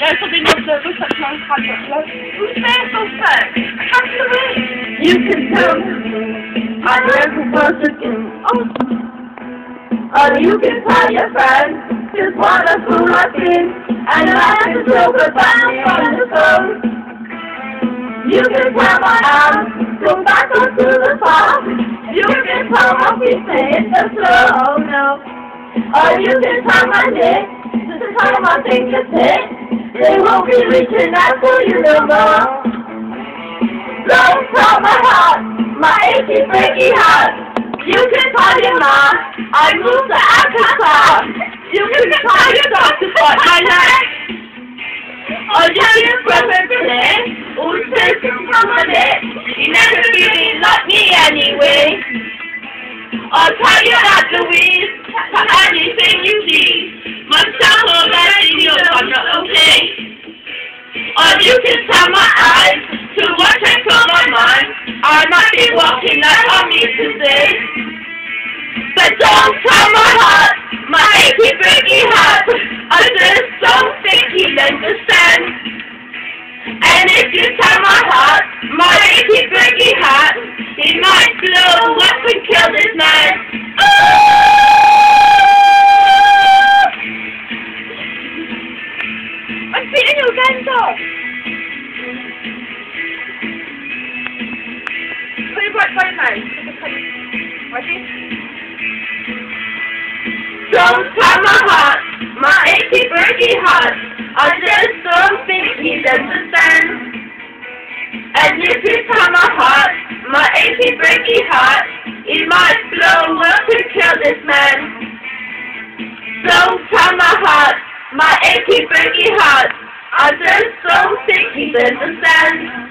Ja sobie nie wyrzucać na chacie. Who's so sad? Come to me. You can tell I'm every person. Oh, Or you can tell your friends just wanna fool us in and I have to goodbye from the phone. You can tell my arms go back onto the farm. You can tell my feet to hit the floor. Oh no. Or you can tell my neck to tell my fingertips. They won't be reaching out for you no more. Don't tell my heart, my achy breaky heart. You can call your mom. I moved to Arkansas. You can call your doctor for my neck. Or you can press today. Who's taking from my neck? You never really love me anyway. Or tell your Dr. Louise anything you need. My you can tell my eyes to what I call my mind. I might be walking like on me today. But don't tell my heart, my achy breaky heart. I just don't think he'll understand. And if you tell my heart, my achy breaky heart, he might blow up and kill this man. I'm beating you again, though. Put your right phone now. Ready? Don't tell my heart, my achy breaky heart. I just don't think he'd understand. And if you tell my heart, my achy breaky heart, he might blow up and kill this man. Don't tell my heart, my achy breaky heart. I just don't think he'd understand.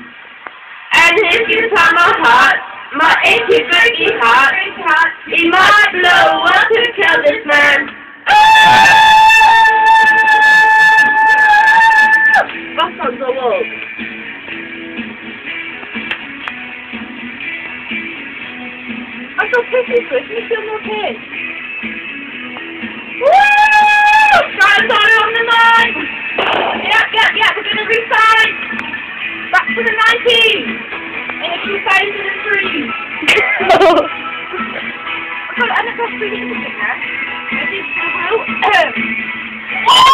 And if you tell my heart, my achy breaky heart, he might blow up and kill this man. Back on the wall. I'm so pissy, Chris. You feel no pain. Woo! Guys, on on the line. Yeah, yeah, yeah. We're gonna resign. Back to the 19. In a few seconds in the three. I've got an anniversary in there. Ready? Go. Oh!